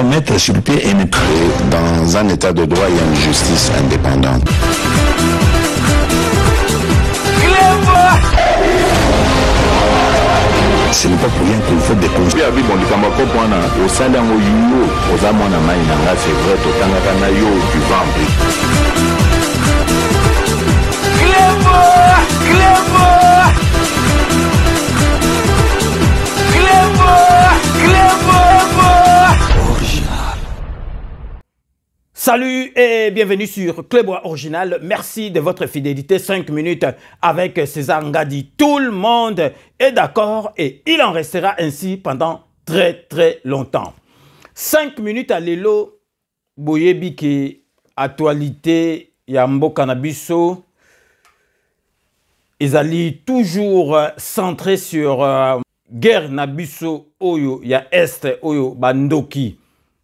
doit mettre sur pied une dans un état de droit, il y a une justice indépendante. ce n'est pas pour rien qu'il faut déconstruire abi bon likambo kopo wana osali yango yo oza mwana mai na nga c'est vrai totangaka na yo du vambre Clever! Clever! Clever! Clever! Salut et bienvenue sur Club Original. Merci de votre fidélité. 5 minutes avec César Ngadi. Tout le monde est d'accord et il en restera ainsi pendant très très longtemps. 5 minutes à l'élo. Boyebi qui actualité Yambo Cannabiso. Ils toujours centré sur euh, guerre Nabiso Oyo, ya Est Oyo Bandoki.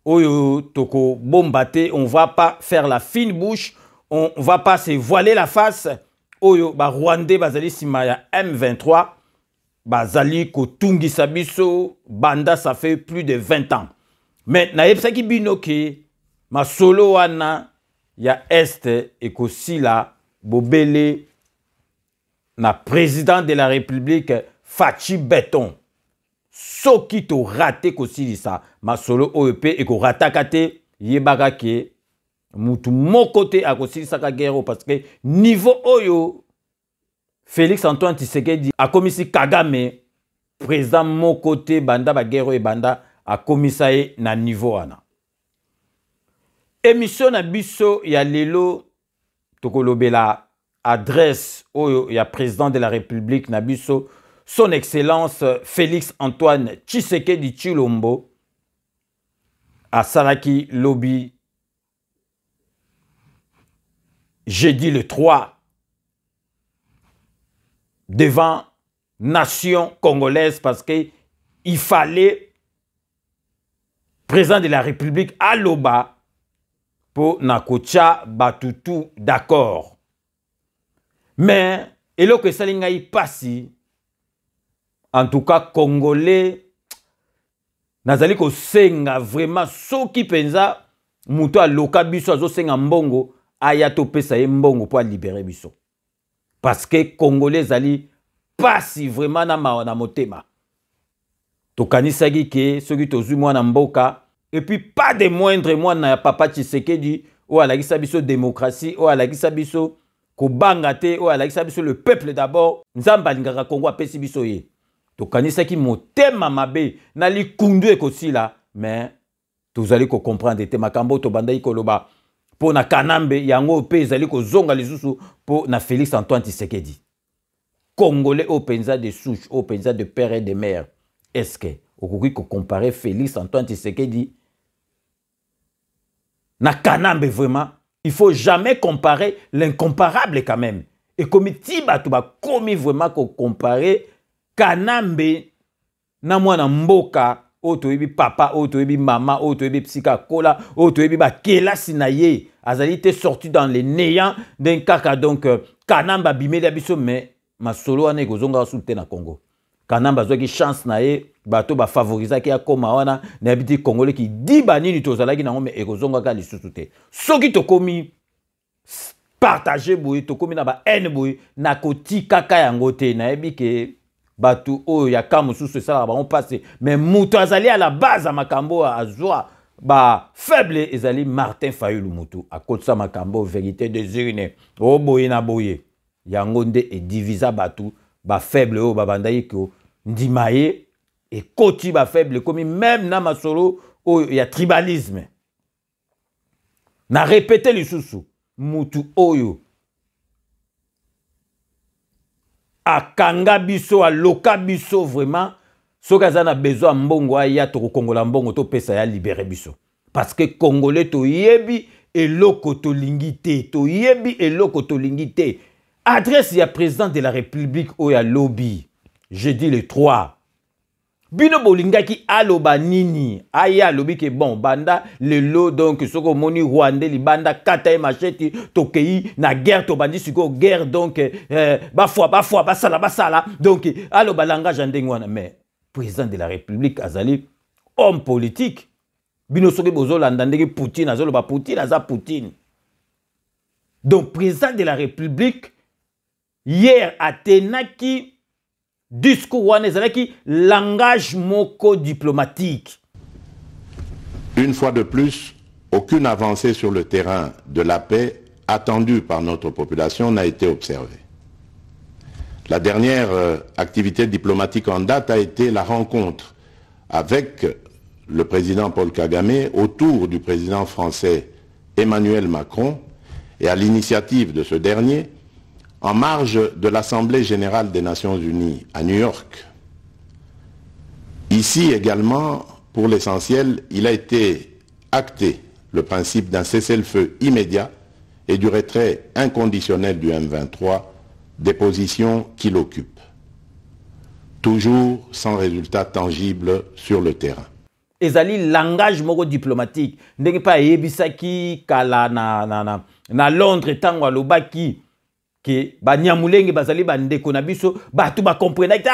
Oyo Toko Bombate, on va pas faire la fine bouche, on va pas se voiler la face. Oyo ba Rwandais bazali simaya M23 bazali kotungi sabiso banda ça fait plus de 20 ans. Mais na yebsaki bino ke masolo wana ya Est ekosila bobele na président de la république faci beton soki torate kosilisa masolo oyo mpe ekorataka te yebaka ke mutu moko te akosilisaka guerre oyo parce que niveau oyo félix antoine tshisekedi akomisi kagame président moko te banda baguerre oyo ebanda akomisa ye na niveau wana. Émission na biso ya lelo tokolobela adresse oyo ya président de la république na biso son excellence félix antoine tshisekedi tshilombo asalaki lobi jeudi le 3 devant nation congolaise parce que il fallait président de la république aloba mpo na kotya batutu d'accord. Mais eloko esali ngai mpasi en tout cas congolais nazali kosenga vraiment soki mpenza moto aloka biso azosenga mbongo aya topesa ye mbongo mpo alibere biso. Parce que congolais ezali pasi vraiment na mawa na motema. Tokanisaki ke soki tozwi mwana mboka epuis pas de moindre mwana ya papa tshisekedi oyo alakisa biso démocratie oyo alakisa biso kobanga te oyo alakisa biso le peuple d'abord nzambe alingaka kongo apesi biso ye tokanisaki motema mabe na likundu ekosila me tozali kocomprendre te makambo tobandaki koloba mpo na kanambe yango mpe ezali kozonga lisusu mpo na félix antoine tshisekedi. Congolais oyo mpenza de souche oyo mpenza de père et de mère. Estce okoki kocompare félix antoine tshisekedi na kanambe vraiment? Il faut jamais comparer l'incomparable quand même. Ekomi ti bato bakomi vraiment kocompare kanambe na mwana mboka oyo toyebi papa oyo toyebi mama oyo toyebi bisika akola oyo toyebi bakelasi na ye azali te sorti dans le néant nden kaka donc kanambe abimeli ya biso mais masolo wana ekozonga susu te na congo. Kanambe azwaki chance na ye bato bafavorizaki akóma wana nayebi ti kongoleki diba nini tozalaki nango me ekozongaka lisusu te. Soki tokomi partage boye tokomi na bahane boye nakotikaka yango te nayebi ke bato oyo ya ka mosusu esalaka bango mpasi. Me moto azali à la base ya makambo oyo azwa bafaible ezali martin fayulu motu akotisa makambo vérité des urnes o boye na boye. Yango nde edivisa bato. Bafaible oyo babandaki kondima ye ekoti bafaible ekomi meme na masolo oyo ya tribalisme. Na repete lisusu. Mutu oyo akanga biso aloka biso vraiment. Soki aza na besoin ya mbongo aya tokokongola mbongo topesa ya libere biso. Parce que congolais toyebi eloko tolingi te toyebi eloko tolingi te. Adresse ya président de la république oyo alobi. Jeudi le 3 bino bolingaki aloba nini? Aya alobi ke bon banda lelo donc soki omoni rwandais libanda kata ye macheti tokei na guerre tobandi sikoyo guerre donc eh, bafwa bafwa basala basala donc aloba langage ya ndenge mais président de la république azali homme politique. Bino soki bozolanda ndenge poutine azoloba poutine aza poutine. Donc président de la république hier atenaki discours wana ezalaki langage moko diplomatique Une fois de plus, aucune avancée sur le terrain de la paix attendue par notre population n'a été observée. La dernière euh, activité diplomatique en date a été la rencontre avec le président Paul Kagame autour du président français Emmanuel Macron et à l'initiative de ce dernier en marge de l'Assemblée générale des Nations unies à New York. Ici également, pour l'essentiel, il a été acté le principe d'un cessez-le-feu immédiat et du retrait inconditionnel du M23 des positions qu'il occupe. Toujours sans résultat tangible sur le terrain. ezali langage diplomatique ndenge mpe ayebisaki kala na, na, na, na londres ke banyamulenge bazali bandeko na biso bato bakomprenaki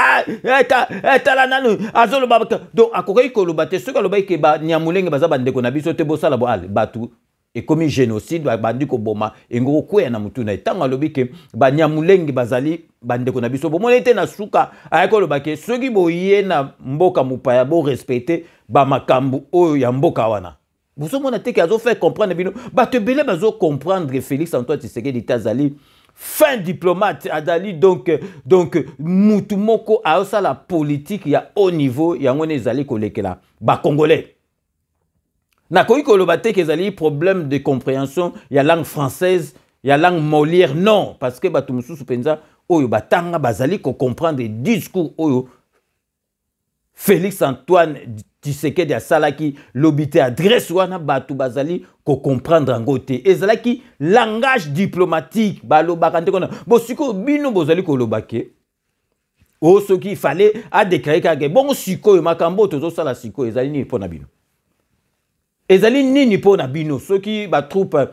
tala nanu azoloba donc akokaki koloba te soki alobaki ke banyamulenge baza bandeko na biso te bosala bo ale bato ekomi génocide bandi koboma engo kokweya na motu na ye ntango alobi ke banyamulenge bazali bandeko na biso bomoni te na suka ayaki koloba ke soki boye na mboka mopaya borespecte bamakambo oyo ya mboka wana bozomona te ke azofaire comprendre bino. Bato ebele bazocomprendre félix antoine tshisekedi te azali fin diplomate azali donc donc mutu moko azosala politike ya haut niveau yango wana ezali kolekela bacongolais nakoki koloba te ke ezali problème de compréhension ya langue française ya langue molière. Non parce que bato mosusu mpenza oyo batanga bazali kocomprendre discours oyo félix antoine tshisekedi asalaki lobi te adresse wana bato bazali kocomprendre yango te. Ezalaki langage diplomatique balobaka nde kona bo sikoyo bino bozali koloba ke? O soki ifale adeklare kaka bongo sikoyo makambo oyo tozosala sikoyo ezali nini mpo na bino? Ezali nini mpo na bino? Soki batroupe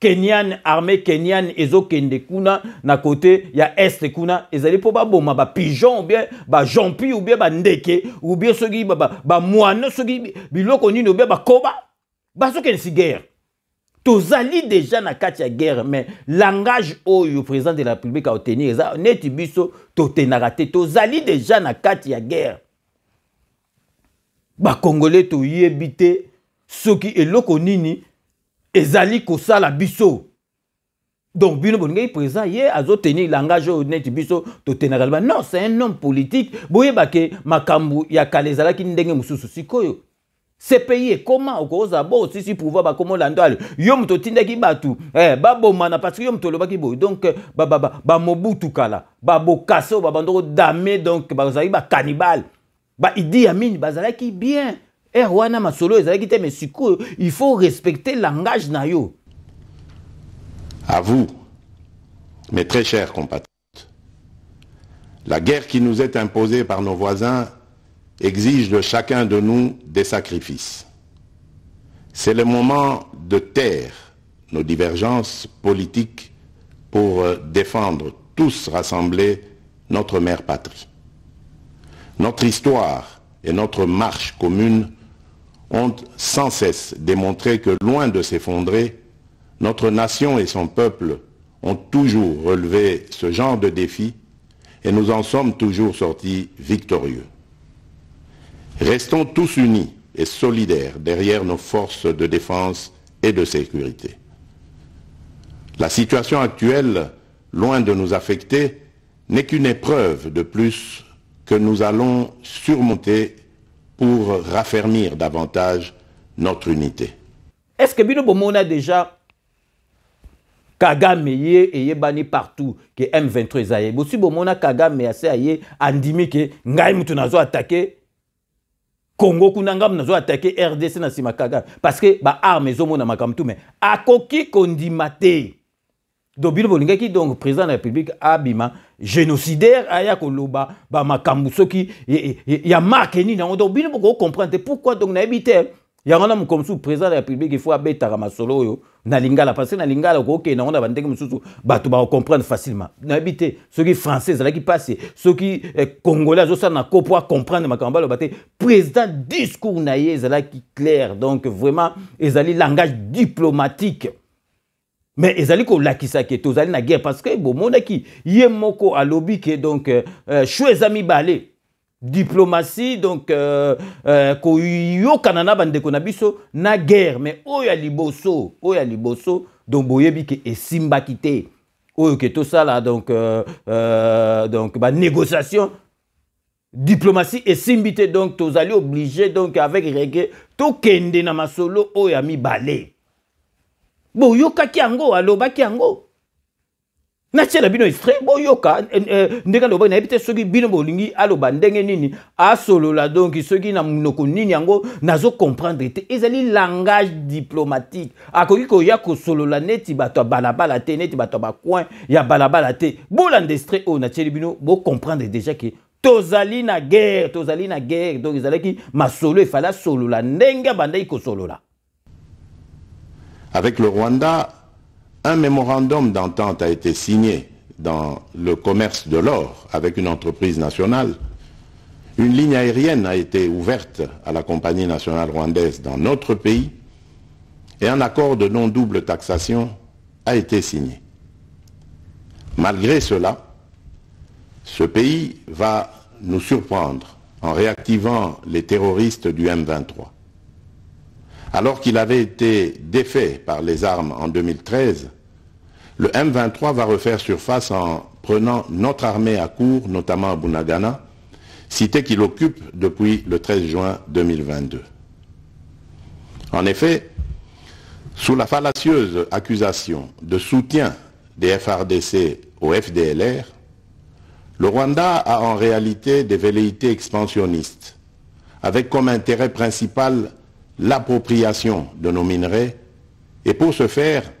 kenyan armée kenyan ezokende kuna na kote ya este kuna ezali mpo baboma bapigeon obien bajampi obien bandeke obien soki bamwana soki biloko nini obien bakoba bazokende si guerre. Tozali deja na kati ya guerre mais langage oyo président de la république aotenir eza neti biso totenaka te. Tozali deja na kati ya guerre. Bakongolais toyebi te soki eloko nini ezali kosala biso. Donc bino bolingaki président ye azotenir langage oyo neti biso totenaka liba non c'est un homme politique. Boyebake makambo ya kala ezalaki ndenge mosusu sikoyo. Cpi ekoma okozala bo osisi pouvoir bakomolanda ale. Yo moto otindaki bato eh, babomana parce que yo moto olobaki boye. Donc bamobutu kala. Babokase oyo babandoko dame donc bazalaki bakanibale baidi amini bazalaki bien sikoyo il faut respecter langage na À vous, mes très chers compatriotes, la guerre qui nous est imposée par nos voisins exige de chacun de nous des sacrifices. C'est le moment de taire nos divergences politiques pour euh, défendre tous rassemblés notre mère patrie. Notre histoire et notre marche commune ont sans cesse démontré que loin de s'effondrer, notre nation et son peuple ont toujours relevé ce genre de défi et nous en sommes toujours sortis victorieux. Restons tous unis et solidaires derrière nos forces de défense et de sécurité. La situation actuelle, loin de nous affecter, n'est qu'une épreuve de plus que nous allons surmonter pour raffermir davantage notre unité. est ce que bino bomona déjà kagame ye eyebani partout ke m23 eza ye bosi bomona kagame ase aye andimi ke ngai mutu nazo atake congo kuna ngambu nazo atake rdc na nsima kagame parce que baarme ezomona makambo tu me akoki kondima te donc bino bolingaki donc président de la république abima génocidaire aya koloba bamakambo soki ya marke nini yango donc bino bokocomprendre te pourquoi donc nayebi te yango na mokonzi mosusu président de la république il faut abetaka masolo oyo. Na lingala parce que na lingala okokende yango na bandenge mosusu bato bakocomprendre facilement. Nayebi te soki français ezalaki mpasi soki eh, congolais azosala na ko po acomprendre makambo baloba te. Président discours na ye ezalaki clair. Donc vraiment ezali langage diplomatique mais ezali kolakisa ke tozali na guerre parce que bomonaki ye moko alobi ke donc euh, choix eza mibale. Diplomatie donc euh, euh, koyokana na bandeko na biso na guerre. Mais oyo ya liboso oyo ya liboso donc boyebi ke esimbaki te. Oyo ke tosala donc euh, euh, donc banégociation diplomatie esimbi te donc tozali obligé donc avec rege tokende na masolo oyo ya mibale boyokaki yango alobaki yango natiela bino extrait boyoka. Ndenge aloba nayebi te soki bino bolingi aloba ndenge nini? Asolola donc soki na monoko nini yango? Nazocomprendre te ezali langage diplomatique. Akoki koya kosolola neti bato ya balabala te neti bato ya bacoin ya balabala te. Bolanda extrait oyo natieli bino bocomprendre déjà ke tozali na guerre tozali na guerre. Donc ezalaki masolo efali asolola ndenge abandaki kosolola Avec le Rwanda, un mémorandum d'entente a été signé dans le commerce de l'or avec une entreprise nationale. Une ligne aérienne a été ouverte à la compagnie nationale rwandaise dans notre pays et un accord de non-double taxation a été signé. Malgré cela, ce pays va nous surprendre en réactivant les terroristes du M23. Alors qu'il avait été défait par les armes en 2013, le M23 va refaire surface en prenant notre armée à court, notamment à Bunagana, cité qu'il occupe depuis le 13 juin 2022. En effet, sous la fallacieuse accusation de soutien des FRDC au FDLR, le Rwanda a en réalité des velléités expansionnistes, avec comme intérêt principal l'appropriation de nos minerais et pour ce faire,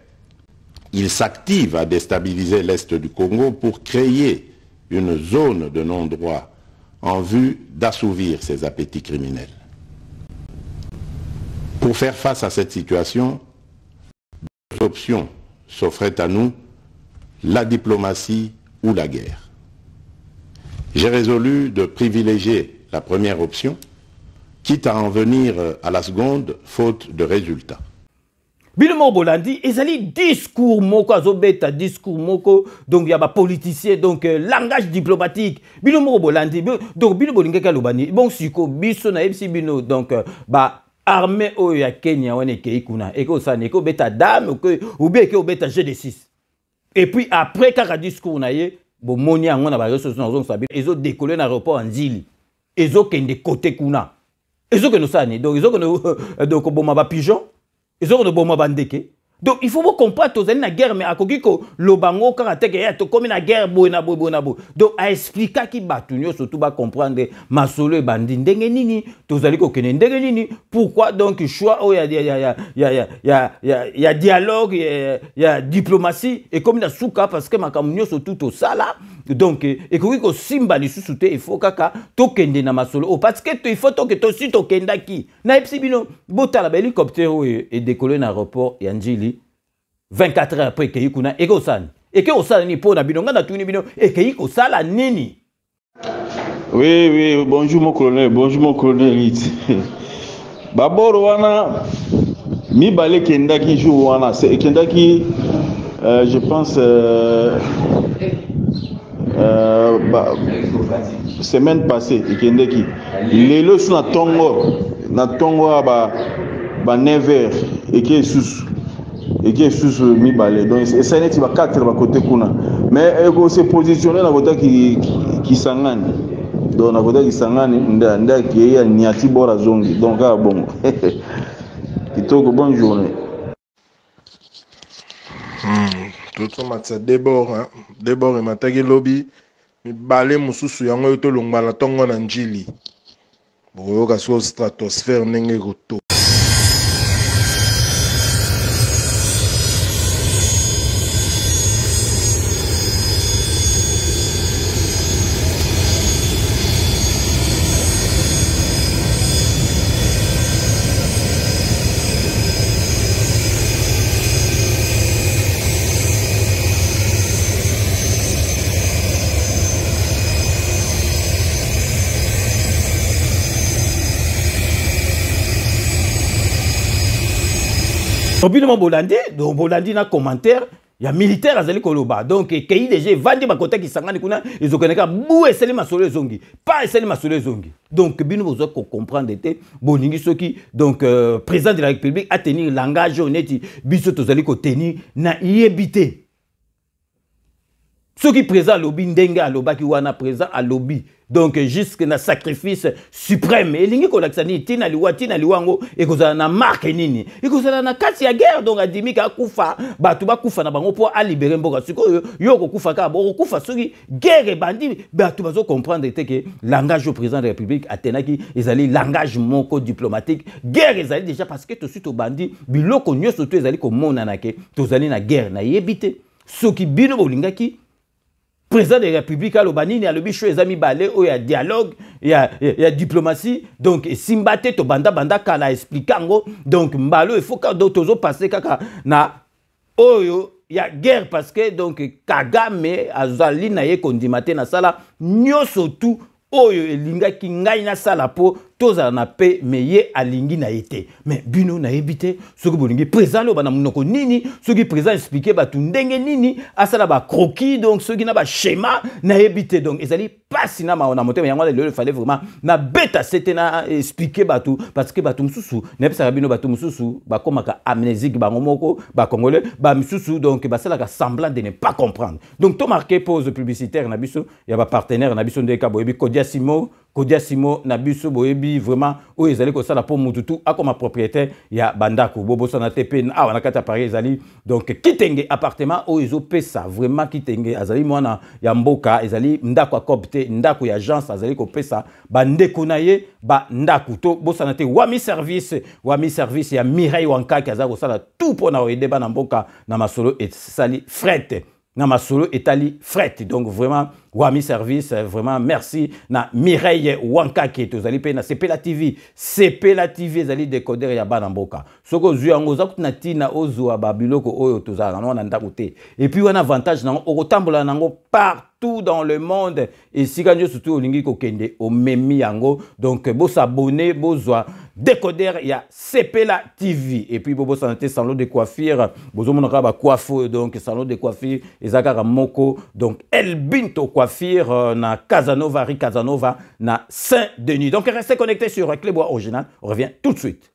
il s'active à déstabiliser l'Est du Congo pour créer une zone de non-droit en vue d'assouvir ses appétits criminels. Pour faire face à cette situation, deux options s'offraient à nous, la diplomatie ou la guerre. J'ai résolu de privilégier la première option, quitte à en venir à la seconde, faute de résultats. bino moko bolandi ezali discours moko azobeta discours moko. Donc ya bapoliticien donc euh, langage diplomatique. Bino moko bolandi donc bino bolingaki aloba nini bon siko biso nayebisi bino donc euh, ba armée oyo ya kenya wana ekei kuna. Eke osala eke obeta dame oke- obi eke obeta g de 6 et puis après kaka discours na ye bomoni yango na bareso so nazongisa bino ezodekole na aéroport ya nzili. Ezokende kote kuna ezokende osala nini donc ezokende donc koboma bapigeon ezokende boma bandeke donc il faut bocomprendre tozali na guerre mais akoki koloba ngo kaka teke ya tokomi na guerre boye na boye boye na boye donc aexplikaki bato nyonso tu bacomprendre masolo ebandi ndenge nini tozali kokende ndenge nini. Pourquoi donc choix oyo ya, ya, dialogue ya, diplomatie ekomi na suka parce que makambo nyonso tu tosala donc eh, ekoki kosimba lisusu te ifo kaka tokende na masolo. Oyo parce que to ifo toke tosi tokendaki nayebisi bino botala bahélicoptère oyo edekole na aéroport ya njili 24 heures après ekei kuna eke osala. Eke osala nini mpo na bino? Ngai natuni bino ekei kosala nini? Oui, oui, bonjour mon colonel, bonjour mon colonel Rit. Baboro wana mibale kendaki jour wana, c'est kendaki euh, je pense euh, euh, ba, semaine passée ekendeki. Lelo so na tongo na tongo ya ba ba 9 heures eke susu eke susu mibale donc esali neti ba 4 bakote kuna. Mais ekose positionne na kota ki- ki- kisangani donc na kota kisangani nde nde akeye ya niati bora zongi. Donc kaka bongo kitoko bonne journée. Tozomatisa debord hein. debord emataki lobi mibale mosusu yango oyo tolongwala ntongo na njili. Bokoyoka so stratosphère ndenge ekoto to bino mo bolandi donc bolandi na commentaire ya militaire azali koloba. Donc deja evandi bakotaki esangani kuna ezokendeka bu esali masolo ezongi pa esali masolo ezongi. Donc bino bozwa kocomprendre te bolingi soki donc euh, président de la république atenir langage oyo neti biso tozali kotenir na yebi te soki président alobi ndenge alobaki wana président alobi donc jusque na sacrifice suprême. Elingi kolakisa nini ntina liwa ntina liwa yango ekozala na marke nini. Ekozala na kati ya guerre donc adimika akufa bato bakufa na bango mpo alibere mboka. Sikoyo yo okokufa kaka bokokufa soki guerre ebandi bato bazocomprendre te ke langage oyo président de république atenaki ezali langage moko diplomatique guerre ezali déjà parce que tosi tobandi biloko nyonso to ezali komonana ke tozali na guerre nayebi te soki bino bolingaki président de la république aloba nini alobi sho eza mibale oyo ya dialogue ya, ya, ya diplomatie. Donc esimba te tobandabanda kala explike yango donc mbala oyo efoka donc tozopase kaka na oyo ya guerre parce que donc kagame azali na ye kondima te nasala nyonso tu oyo elingaki ngai nasala mpo tozala na pe me ye alingi na ye te. Me bino nayebi te soki bolingi président aloba na monoko nini soki président explike bato ndenge nini asala bacroquis donc soki na bashema nayebi te. Donc ezali mpasi na mawa na motema yango wana lelo efale vraiment nabeta se te na explike bato parce que bato mosusu nayebisaka bino bato mosusu bakomaka amnésique bango moko bacongolais bamisusu donc basalaka semblant de ne pas comprendre. Donc to marqué pause publicitaire na biso ya bapartenaire na biso ndeka boyebi kodia simo kodia simo na biso boyebi vraiment oyo ezali kosala mpo mutu tu akoma propriétaire ya bandako. Bobosana te mpe awa na kati ya paris ezali donc kitenge appartement oyo ezopesa vraiment kitenge. Azali mwana ya mboka ezali ndako akob te ndako ya agence azali kopesa bandeko na ye bandako to bosana te wami service wami service ya mireille wankaki aza kosala tout mpo na oyede bana mboka na masolo esali frete na etali fret donc vraiment wami service vraiment merci. Na mireille wankake tozali mpe na sepela tv sepela tv ezali décoder ya bana mboka. Soki ozwi yango oza kuti na ntina ozwa babiloko oyo tozalaka nango na ndako te. Epuis wana avantage nango okotambola nango partout dans le monde. Esika nyonso tu olingi kokende omemi yango. Donc bosabone bozwa décoder ya sepela tv epuis bobosana te salon de coiffure. Bozomona kaka bacoiffe oyo donc salon de coiffure eza kaka moko donc elbinto coiffure euh, na casanova ri casanova na saint denis donc restez connectés sur clébois original. On revient tout de suite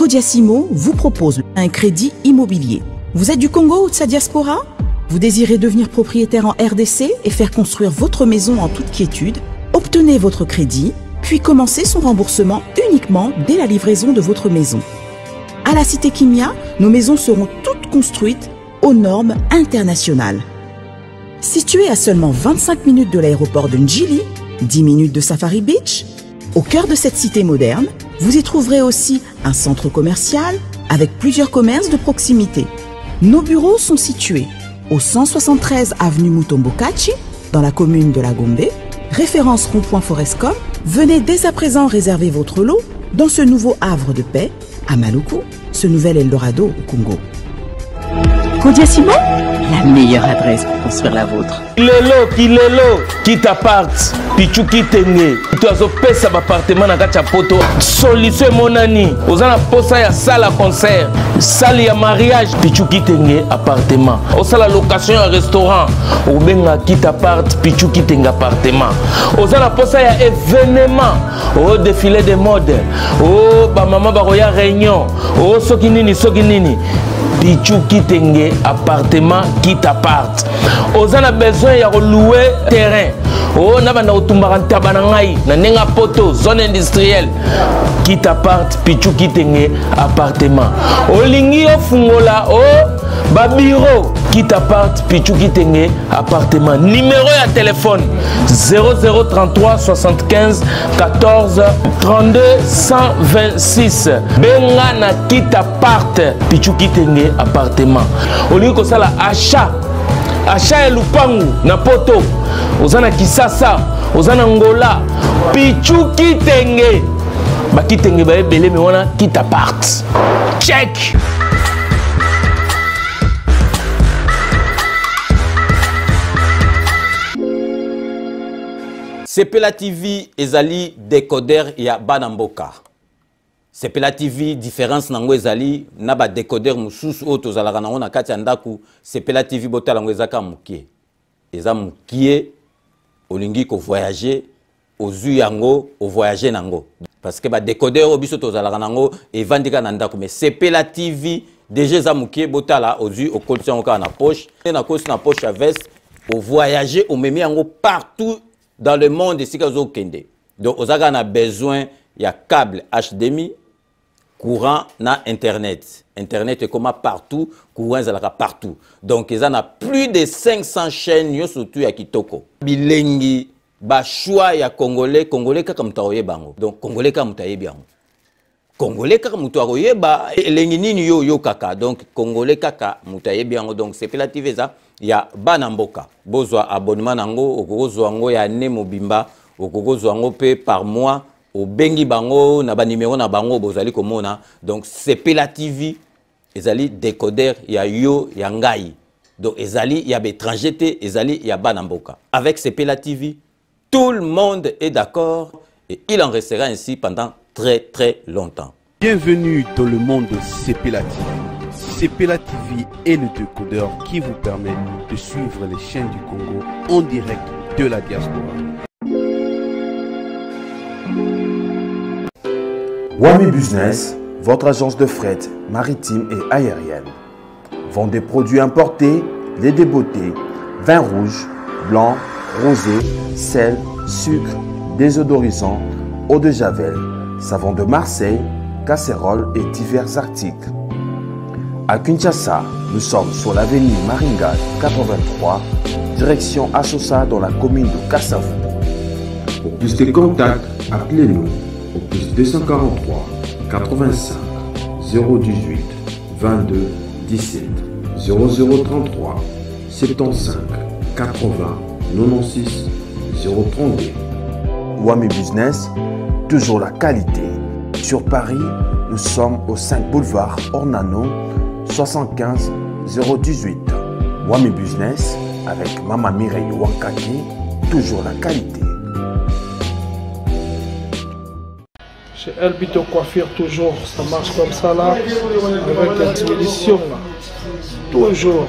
Codiasimo vous propose un crédit immobilier. Vous êtes du Congo ou de sa diaspora? Vous désirez devenir propriétaire en RDC et faire construire votre maison en toute quiétude? Obtenez votre crédit, puis commencez son remboursement uniquement dès la livraison de votre maison. À la Cité Kimia, nos maisons seront toutes construites aux normes internationales. Située à seulement 25 minutes de l'aéroport de Njili, 10 minutes de Safari Beach, au cœur de cette cité moderne, vous y trouverez aussi un centre commercial avec plusieurs commerces de proximité. Nos bureaux sont situés au 173 avenue Mutombokachi, dans la commune de la Gombe, référence rond-point Forescom. Venez dès à présent réserver votre lot dans ce nouveau havre de paix à Maluku, ce nouvel Eldorado au Congo. Codiacimo, la meilleure adresse pour construire la vôtre. lelo kilelo kitapart pichu kitenge. To azopesa bapartement na kati ya poto. Solution emonani oza na posa ya sala concert. Sale ya mariage pichu kitenge appartement. Osala location ya restaurant. Obenga kitapart pichu kitenge appartement. Oza na posa ya événement. O défilé de mode o bamama bakoya réunion. O soki nini soki nini pichu kitenge appartement kitapart oza na besoin ya koloue terrain. O na banda kotumbaka ntaba na ngai na ndenge ya poto zone industrielle. Kitapart pichu kitenge appartement. Olingi ofungola o babiro kitapart pichu kitenge appartement numéro ya telefone 0033 75 14 32 126 benga na kitapart pichu kitenge appartement. Olingi kosala achat. Achat ya lupangu na poto oza na kisasa oza na ngola pichu kitenge bakitenge bayebele me wana kitapart check sepela tv ezali décoder ya bana mboka. Sepela tv différence nango ezali na badécoder mosusu oyo tozalaka nango na kati ya ndako sepela tv botala yango eza kaka mokie. Eza mokie olingi kovoyage ozwi yango ovoyage nango. Parce que badécoder oyo biso tozalaka nango evandi kaka na ndako mais sepela tv déjà eza mokie botala ozwi okolisi yango kaka na poche. Te nakosi na poche ya veste ovoyage omemi yango partout dans le monde esika ozokende donc oza kaka na besoin ya câble hdmi courant na internet. Internet ekoma partout courant ezalaka partout. Donc eza na plus de 500 chaînes nyonso tu ya kitoko. Bilengi bashwa ya congolais. Congolais kaka moto akoyeba yango donc congolais kaka moto ayebi yango congolais kaka moto akoyeba elengi nini yo oyokaka donc congolais kaka moto ayebi donc sepela tv eza ya bana mboka. Bozwa abonnement nango okokozwa yango ya ne mobimba okokozwa yango mpe par mois obengi bango na banimero na bango bozali komona. Donc sepela tv ezali décoder ya yo ya ngai. Donc ezali ya baétranger te ezali ya bana mboka. Avec sepela tv tout le monde est d'accord et il en restera ainsi pendant très très longtemps. Bienvenue dans le monde de Sepela TV. Sepela TV est le décodeur qui vous permet de suivre les chaînes du Congo en direct de la diaspora. Wami Business, votre agence de fret maritime et aérienne. Vend des produits importés, lait de beauté, vin rouge, blanc, rosé, sel, sucre, désodorisant, eau de javel, savon de Marseille, casseroles et divers articles. À Kinshasa, nous sommes sur l'avenue Maringa 83, direction Assosa dans la commune de Kassavu. Pour plus de contacts, appelez-nous au plus 243 85 018 22 17 0033 75 80 96 032. Wami Business, toujours la qualité. Sur Paris, nous sommes au 5 boulevard Ornano, 75 018. Wami Business avec Mama Mireille Wankaki, toujours la qualité. Chez Elbito Coiffure, toujours, ça marche comme ça là, avec la diminution là. Toujours.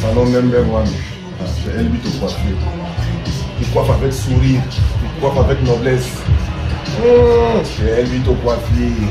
Salon Member One, chez Elbito Coiffure. Tu coiffes avec sourire, tu coiffes avec noblesse. Chez Elbito Coiffure.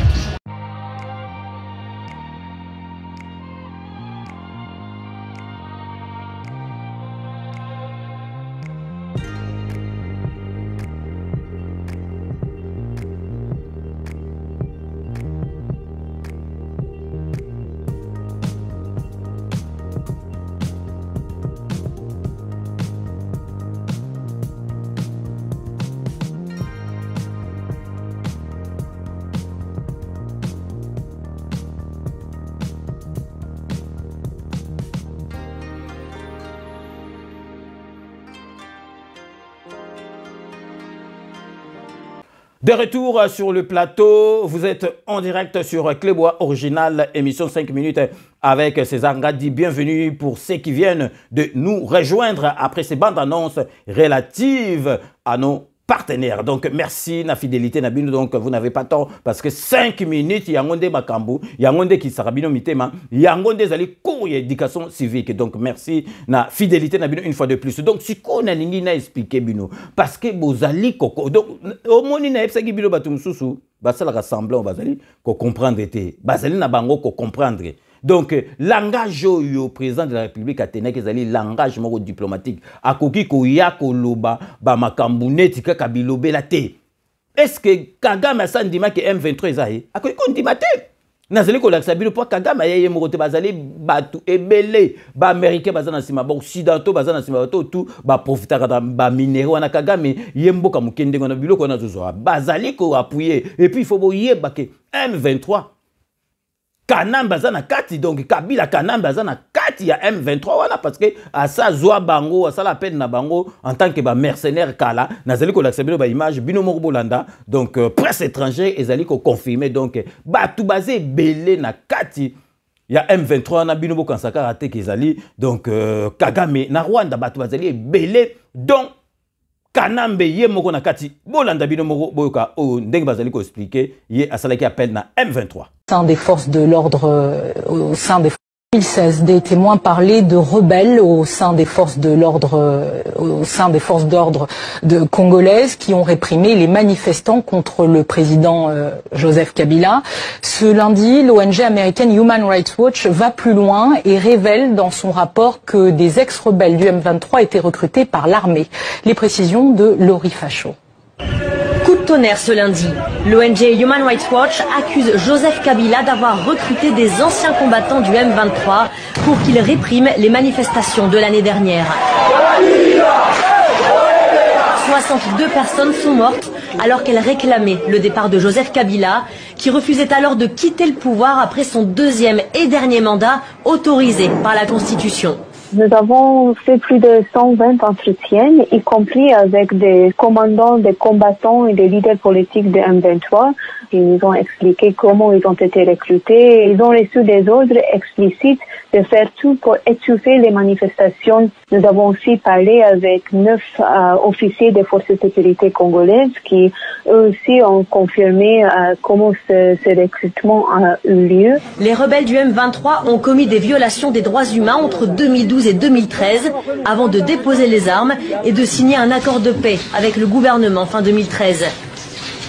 De retour sur le plateau, vous êtes en direct sur Clébois Original, émission 5 minutes avec César Ngadi. Bienvenue pour ceux qui viennent de nous rejoindre après ces bandes annonces relatives à nos partenaire. Donc, merci la fidélité Nabino. Donc, vous n'avez pas tort parce que 5 minutes, il y a un makambu, il y a un qui sarabino mitema, il y a un des allés cours éducation civique. Donc, merci la fidélité Nabino une fois de plus. Donc, si on a lingi na expliqué bino parce que allez koko. Donc, au moins, il y a un bino batum susu, basala rassemblant, basali, ko comprendre été. Basali na bango ko comprendre. Donc langage oyo président de la république atenaki ezali langage moko diplomatique. Akoki koya koloba bamakambo neti kaka bilobela te. Estce kagame asandimaki m23 eza ye? Akoki kondima te. Nazali kolakisa bino mpo kagame aye ye moko te. Bazali bato ebele. Baaméricain baza na nsima baoccidentaux baza na nsima bato tu baprofitaka na baminere wana. Kagame ye mboka moke ndenge wana biloko wana azozwa. Bazali koapuye epuis il faut boyeba ke m23 kanambe aza na kati donc kabila kanambe aza na kati ya m23 wana parce que asa zwa bango asala pene na bango en tant que bamercenaire kala nazali kolakisa bino baimage bino moko bolanda donc euh, presse étranger ezali koconfirme donc bato baza ebele na kati ya m23 wana bino bokanisa kaka te ke ezali donc euh, kagame na rwanda bato bazali ebele donc kanambe ye moko na kati bolanda bino moko boyoka oyo ndenge bazali koexplike ye asalaki appel na m23 sein des forces de l'ordre euh, au sein des 2016, des témoins parlaient de rebelles au sein des forces de l'ordre, euh, au sein des forces d'ordre congolaises qui ont réprimé les manifestants contre le président euh, Joseph Kabila. Ce lundi, l'ONG américaine Human Rights Watch va plus loin et révèle dans son rapport que des ex-rebelles du M23 étaient recrutés par l'armée. Les précisions de Laurie Fachaud. Tonnerre ce lundi. L'ONG Human Rights Watch accuse Joseph Kabila d'avoir recruté des anciens combattants du M23 pour qu'ils répriment les manifestations de l'année dernière. 62 personnes sont mortes alors qu'elles réclamaient le départ de Joseph Kabila, qui refusait alors de quitter le pouvoir après son deuxième et dernier mandat autorisé par la Constitution. Nous avons fait plus de 120 entretiens, y compris avec des commandants, des combattants et des leaders politiques de M23. Ils nous ont expliqué comment ils ont été recrutés. Ils ont reçu des ordres explicites de faire tout pour étouffer les manifestations. Nous avons aussi parlé avec neuf euh, officiers des forces de sécurité congolaises qui eux aussi ont confirmé euh, comment ce, ce recrutement a eu lieu. Les rebelles du M23 ont commis des violations des droits humains entre 2012 et 2013 avant de déposer les armes et de signer un accord de paix avec le gouvernement fin 2013.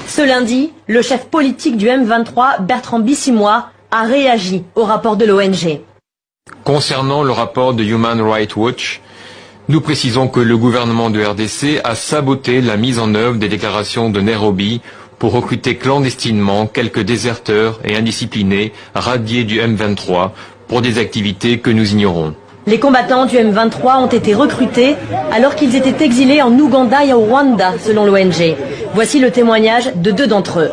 Ce lundi, le chef politique du M23, Bertrand Bissimois, a réagi au rapport de l'ONG. Concernant le rapport de Human Rights Watch, nous précisons que le gouvernement de RDC a saboté la mise en œuvre des déclarations de Nairobi pour recruter clandestinement quelques déserteurs et indisciplinés radiés du M23 pour des activités que nous ignorons. Les combattants du M23 ont été recrutés alors qu'ils étaient exilés en Ouganda et au Rwanda, selon l'ONG. Voici le témoignage de deux d'entre eux.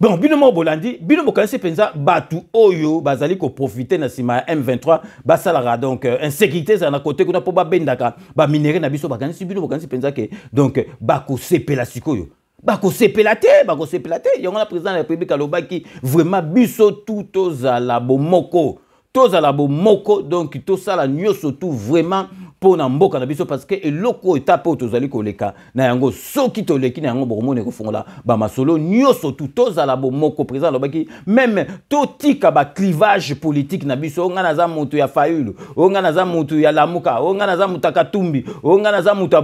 Bon bino moko bolandi bino bokanisi mpenza bato oyo bazali koprofite na nsima ya m23 basalaka donc euh, insécurité ezala na kote kuna mpo babendaka baminere na biso bakanisi bino bokanisi mpenza ke donc bakosepela sikoyo bakosepela te bakosepela te. Yango na président ya république alobaki vraiment biso tu tozala bomoko tozala bomoko donc tosala nyonso tu vraiment mpo na mboka na biso parce que eloko oyo eta mpe oyo tozali koleka na yango soki toleki na yango bokomona ekofongola. Bamasolo nyonso tu tozala bomoko président alobaki meme totika baclivage politique na biso. Oyo ngai naza moto ya fayulu oyo ngai naza moto ya lamuka oyo ngai naza moto ya katumbi oyo ngai naza moto ya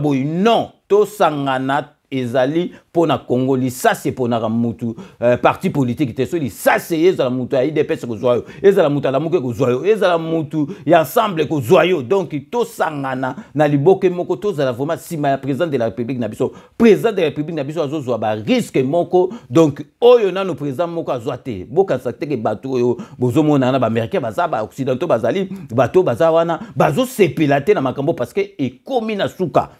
ezali mpo na congo lisasi eponaka mutu uh, parti politike te so lisasi ezala mutu ya idps kozwa yo. Ezala mutu ekozwa yo. Ezala mutu ya ensemble ekozwa yo. Donc tosangana na liboke moko tozala vraiment nsima président de la république na biso. Président de la république na biso azozwa bariske moko. Donc oyo nano président moko azwa te bokanisa teke bato oyo bozomonana na baaméricain baza baoccidentaux bazali bato baza wana bazosepela te na makambo parce que ekomi na suka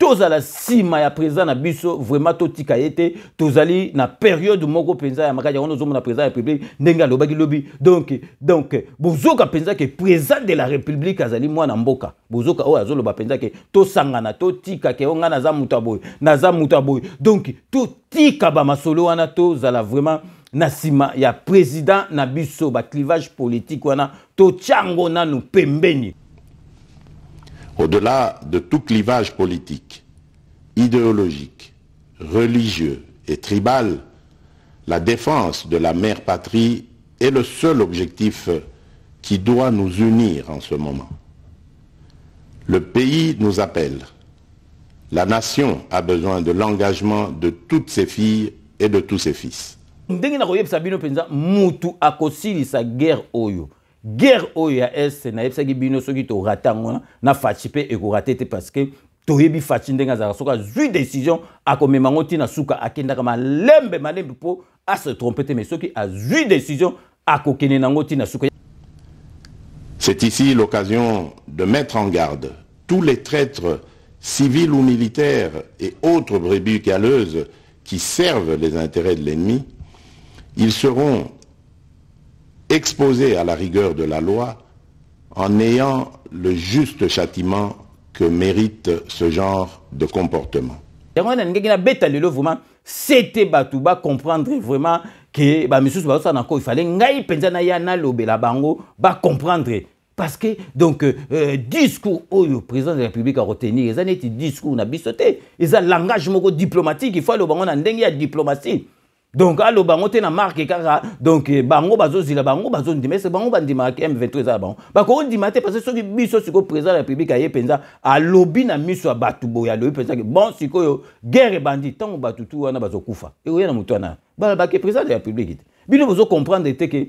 tozala nsima ya président na biso vraiment totika ye te. Tozali na période moko mpenza ya makasi yango nozomona président ya république ndenge alobaki lobi. Donc donc bozoka mpenza ke président de la république azali mwana mboka. Bozoka oyo azoloba mpenza ke tosangana totika ke. O ngai naza moto ya boye naza moto ya boye. Donc totika bamasolo wana tozala vraiment na nsima ya président na biso baclivage politique wana. Totyango nanu pembeni Au-delà de tout clivage politique, idéologique, religieux et tribal, la défense de la mère patrie est le seul objectif qui doit nous unir en ce moment. Le pays nous appelle. La nation a besoin de l'engagement de toutes ses filles et de tous ses fils. Guerre oyo ya este nayebisaki bino soki torate yango na faci mpe ekorate te parce que toyebi faci ndenge azalaka soki azwi décision akomema yango ntina suka akendaka malembe malembe mpo ase trompe te mais soki azwi décision akokende nango ntina suka C'est ici l'occasion de mettre en garde tous les traîtres civils ou militaires et autres brebis galeuses qui servent les intérêts de l'ennemi. Ils seront exposés à la rigueur de la loi en ayant le juste châtiment que mérite ce genre de comportement. ndenge nabeta lelo vraiment bato bacomprendre vraiment ke bamisusu bazosala nanko ifale ngai mpenza naya nalobela bango bacomprendre parce que donc euh, discours oyo président de la république akotenir eza neti discours na biso te. Eza langage moko diplomatique il faut aloba ngo na ndenge ya diplomatie donc aloba yango te na marke kaka donc eh, bango bazozila bango bazondima. Ese bango bandimaka m23 eza na bango bakondima te parce que soki biso sikoyo président de la république aye mpenza alobi na miso ya bato boye alobi mpenza ke bon sikoyo guerre ebandi ntango bato tu wana bazokufa. Ekoya na motu wana balobake président de la république. Te bino bozocomprendre te ke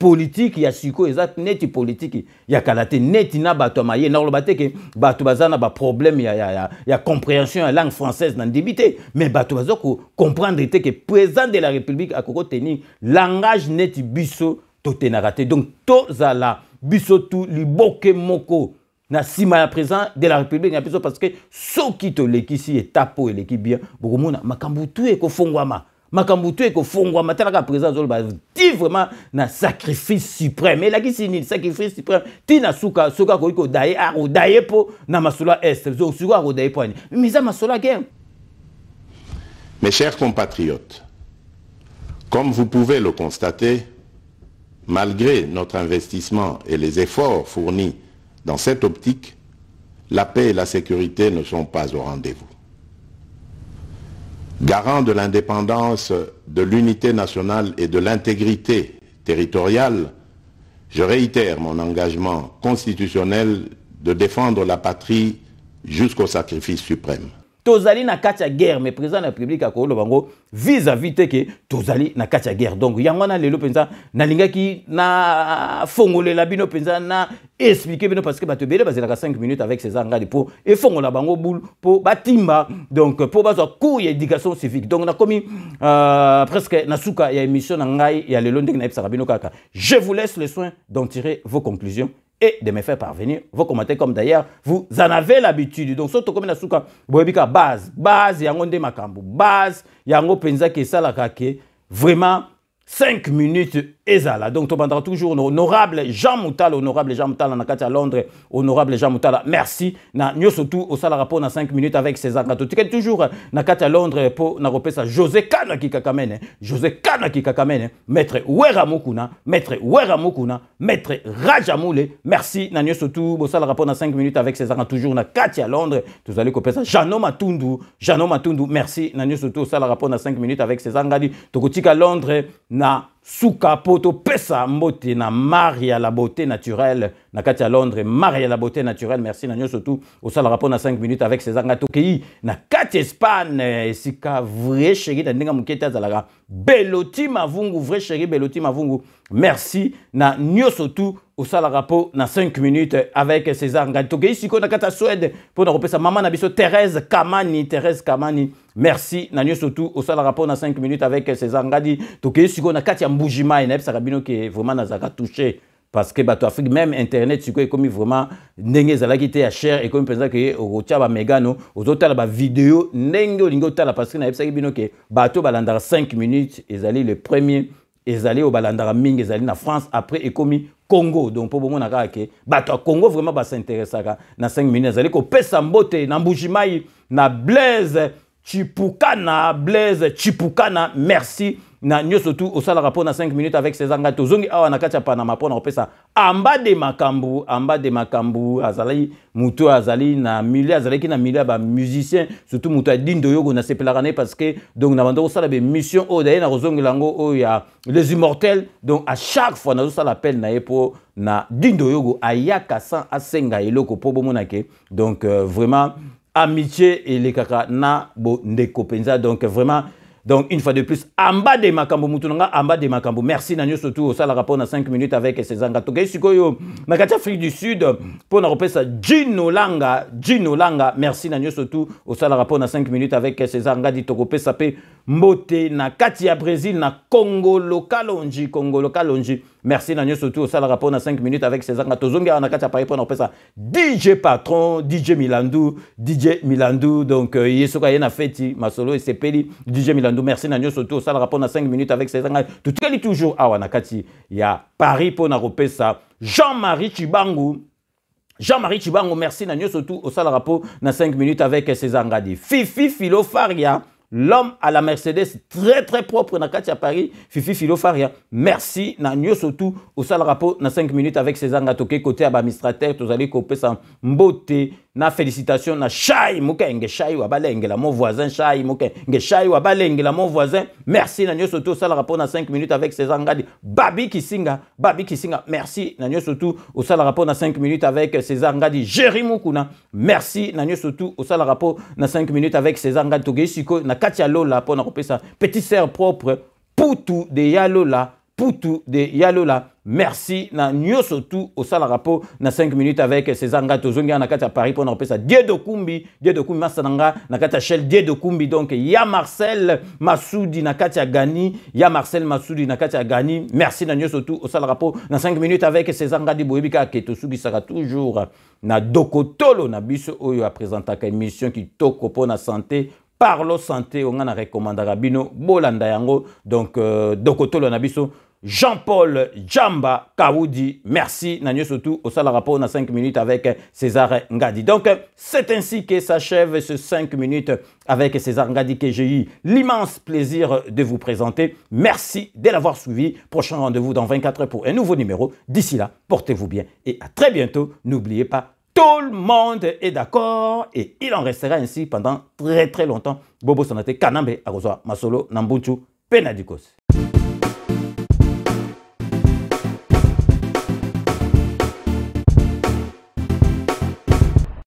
politike ya sikoyo eza neti politike ya kala te neti na bato ya mayele nakoloba te ke bato baza na baproblème ya, ya, ya, ya compréhension ya langue française na ndibi te. Mais bato baza kocomprendre te ke président de la république akoki tenir langage neti biso totenaka te. Donc tozala biso tu liboke moko na nsima ya président de la république na biso parce que soki tolekisi étape oyo eleki bien bokomona makambo tu ekofongwama makambo tu ekofongwama talaka président azoloba ti vraiment na sacrifice suprême. Elakisi nini sacrifice suprême? Ti na suka soki akoki kodaye akodaye mpo na masolo ya este sikoyo akodaye mpo ani mais eza masolo ya guerre. Mes chers compatriotes, comme vous pouvez le constater, malgré notre investissement et les efforts fournis dans cette optique, la paix et la sécurité ne sont pas au rendez-vous. Garant de l'indépendance, de l'unité nationale et de l'intégrité territoriale, je réitère mon engagement constitutionnel de défendre la patrie jusqu'au sacrifice suprême. Tozali na kati ya guerre mais président de la république akoloba yango vis-à-vis te ke tozali na kati ya guerre. Donc yango wana lelo mpenza nalingaki nafongolela bino mpenza na explike bino parce que bato ebele bazelaka 5 minutes avec césar ngadi mpo efongola bango bule mpo batimba donc mpo bazwa cours ya éducation civique. Donc nakomi euh, presque na suka ya émission na ngai ya lelo ndenge nayebisaka bino kaka. Je vous laisse le soin d'en tirer vos conclusions et de me faire parvenir vos commentaires comme d'ailleurs vous en avez l'habitude. Donc soki tokomi na suka boyebi ka base base yango nde makambo base yango mpenza ke esalaka ke vraiment 5 minutes ezala donc tobandaka toujours honorable jean moutala honorable jean moutala na kati londres honorable jean moutala merci. Na nyonso tu osalaka mpo na 5 minutes avec césar nga totikali toujours na kati londres mpo na kopesa josé kana kikakamene josé kana kikakamene maître wera mokuna maître wera mokuna maître raja mule merci na nyonso tu bosalaka mpo na 5 minutes avec césar toujours na kati ya londres tozali kopesa jano matundu jano matundu merci. Na nyonso tu osalaka mpo na 5 minutes avec césar ngadi. Tokotika londres na suka mpo topesa mbote na mare ya la beauté naturelle na kati ya londres mare ya la beauté naturelle. Merci na nyonso tu. Osalaka mpo na 5 minutes avec césar nga tokei na kati espagne esika vrai chéri na ndenge moke azalaka. Beloti mavungu vrai chéri beloti mavungu. Merci na nyonso tu osalaka mpo na 5 minutes avec césar ngadi tokei sikoyo na kati ya swede mpo na kopesa mama na biso thérèse kamani. Thérèse kamani merci. Tu osalaka mpo na 5 minutes avec césar ngadi. Tokei sikoyo vraiment touché. Parce que bato afrique même internet sikoyo ekomi vraiment ndenge ezalaki te ya cher ekomi mpenza ke okotya bamegano ozotala bavideo ndenge olingi otala. Parce que nayebisaki bino ke bato balandaka 5 minutes ezali le premier ezali oyo balandaka mingi ezali na france. Après ekomi congo. Donc mpo bomona kaka ke bato ya congo vraiment basinteresaka na 5 minutes ezali kopesa mbote na mbujimai na blaise chipukana blaise chipukana merci. Na nyonso tu osalaka mpo na 5 minutes avec césar ngai tozongi awa na kati ya panama mpo na kopesa amba de makambo amba de makambo azali motu azali na milieu azalaki na milieu ya bamusicien surtout moto ya dindo yogo nasepelaka na ye parce que donc na banda kosala bemission oyo daye na kozongela yango ya les immortels. Donc à chaque fois nazosala appel na ye mpo na dindo yogo ayaka sans asenga eloko mpo bomona ke. Donc euh, vraiment amitié elekaka na bondeko mpenza donc vraiment donc une fois de plus bas de makambo mutu na nga en bas de makambo. Merci na nyonso tu osalaka mpo na 5 minutes avec césanga tokei sikoyo. Na kati afrique du sud mpo na kopesa jino langa. Jino langa. Merci na nyonso tu osalaka mpo na 5 minutes avec césar ngadi tokopesa mpe mbote na kati ya brésil na kongolo kalonji kongolo kalonji merci na nyonso tu osalaka mpo na 5 minutes avec césanga tozongi awa na kati ya paris dj patron dj milandu dj milandu donc euh, ye soki aye na feti masolo esepeli dj milandu merci na nyonso tu osalaka mpo na 5 minutes avec césanga totikali toujours awa na kati ya paris mpo na kopesa jean-marie chibangu. Jean-Marie Chibango, merci na nyonso tu osalaka mpo na 5 minutes avec César. Fifi Filofaria, l'homme à la Mercedes très très propre na Paris, Fifi Filofaria. Merci na nyonso mpo na 5 minutes avec César Ngatoke côté ya administrateur tozali kopesa mbote na félicitation na shai mokenge shai wa balengela mon voisin mokenge shai wa balengela mon voisin. Merci na nyonso mpo na 5 minutes avec César Ngadi Babi Kisinga Babi Kisinga. Merci na nyonso mpo na 5 minutes avec César Ngadi Jerry Mukuna merci na nyonso mpo na 5 minutes avec César Ngadi tokei sikoyo na kati ya lola mpo na kopesa petit sœur propre putu de yalola putu de yalola. Merci na nyonso tu osalaka mpo na 5 minutes avec césar ngai tozongi na kati ya paris mpo na kopesa die de kumbi die de kumbi masa na na kati ya shell die de kumbi. Donc ya marcel masudi na kati ya gani ya marcel masudi na kati ya gani. Merci na nyonso tu osalaka mpo na 5 minutes avec césar ngadi boyebi kaka ke tosukisaka toujours na dokotolo na biso oyo apresentaka émission kitoko mpo na santé parlo santé onga na rekomandaka bino bolanda yango donc euh, dokotolo Jean-Paul Jamba Kaoudi, merci Nanyo surtout au salat rapport on a 5 minutes avec César Ngadi. Donc c'est ainsi que s'achève ce 5 minutes avec César Ngadi que j'ai eu l'immense plaisir de vous présenter. Merci de l'avoir suivi. Prochain rendez-vous dans 24 heures pour un nouveau numéro. D'ici là, portez-vous bien et à très bientôt. N'oubliez pas tout le monde est d'accord et il en restera ainsi pendant très très longtemps. Bobo Sanate Kanambe Arozoa Masolo Nambuchu Penadikos.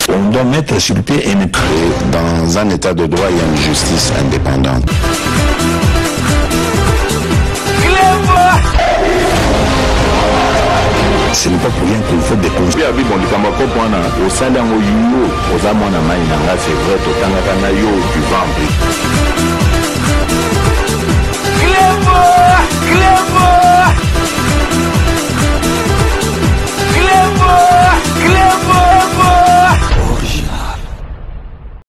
On doit mettre sur pied et mettre dans un état de droit et une justice indépendante. ce n'est pas pour rien qu'on faut déconstruire bibo c'est vrai na yo du